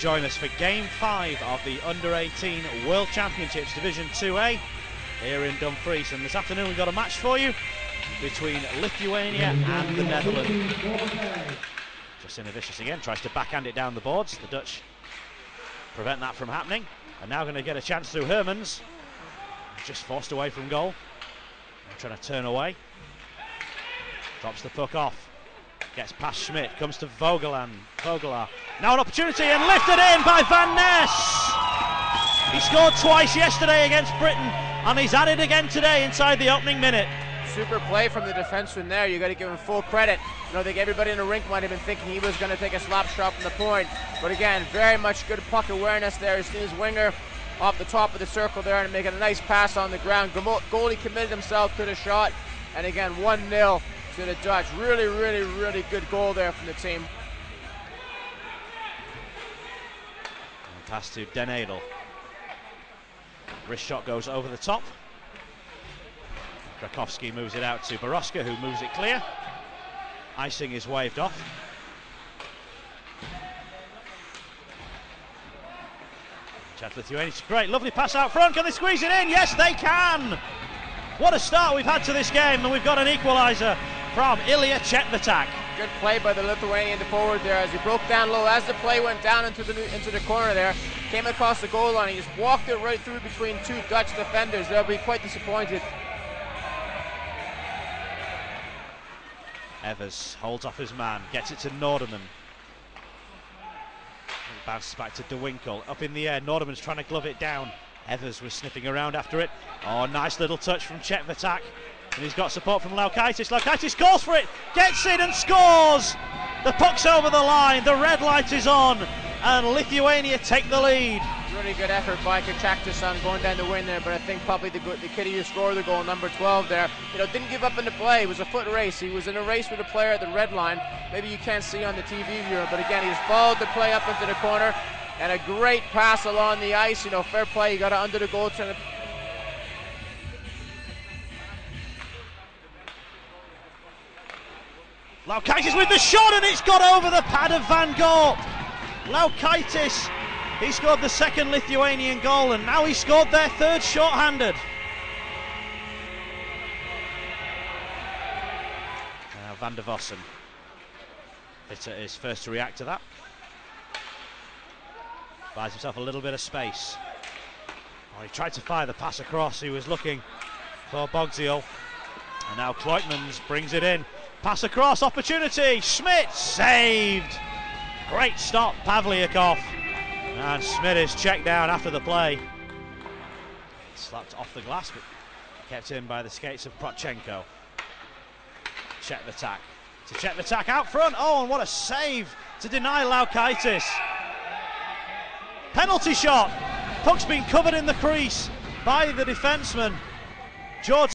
join us for Game 5 of the Under 18 World Championships Division 2A here in Dumfries. And this afternoon we've got a match for you between Lithuania and the Netherlands. Justina Vicious again tries to backhand it down the boards. The Dutch prevent that from happening. And now going to get a chance through Hermans. Just forced away from goal. Trying to turn away. Drops the puck off. Gets past Schmidt. Comes to Vogeland. Vogelaar. Now an opportunity and lifted in by Van Ness. He scored twice yesterday against Britain and he's at it again today inside the opening minute. Super play from the defenseman there. You got to give him full credit. You know, I think everybody in the rink might have been thinking he was going to take a slap shot from the point. But again, very much good puck awareness there. He's seen his winger off the top of the circle there and making a nice pass on the ground. Goalie committed himself to the shot. And again, 1 0 to the Dutch. Really, really, really good goal there from the team. And pass to Den Adel. Wrist shot goes over the top. Krakowski moves it out to Boroska, who moves it clear. Icing is waved off. Chad great, lovely pass out front. Can they squeeze it in? Yes, they can. What a start we've had to this game, and we've got an equaliser from Ilya Chetvetak. Good play by the Lithuanian the forward there as he broke down low. As the play went down into the into the corner there, came across the goal line. He just walked it right through between two Dutch defenders. They'll be quite disappointed. Evers holds off his man, gets it to Norderman. Bounces back to De Winkel. Up in the air, Norderman's trying to glove it down. Evers was sniffing around after it. Oh, nice little touch from Chetvetak. And he's got support from Laukaitis. Laukaitis goes for it, gets in and scores! The puck's over the line, the red light is on, and Lithuania take the lead. Really good effort by Kachaktis on going down the wing there, but I think probably the, the kid who scored the goal, number 12 there, you know, didn't give up in the play. It was a foot race. He was in a race with a player at the red line. Maybe you can't see on the TV viewer, but again, he's followed the play up into the corner, and a great pass along the ice. You know, fair play. He got it under the goal. Trying to Laukaitis with the shot and it's got over the pad of Van Gorp. Laukaitis, he scored the second Lithuanian goal and now he scored their third short-handed. Now Van der Vossen. Is first to react to that. Buys himself a little bit of space. Oh, he tried to fire the pass across. He was looking for Bogdziel. And now Kloitmans brings it in. Pass across, opportunity. Schmidt saved. Great stop, Pavlyakov. And Schmidt is checked down after the play. Slapped off the glass, but kept in by the skates of Prochenko. Chetvetak. To Chetvetak out front. Oh, and what a save to deny Laukaitis. Penalty shot. Puck's been covered in the crease by the defenseman. George